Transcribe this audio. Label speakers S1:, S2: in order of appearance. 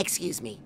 S1: Excuse me.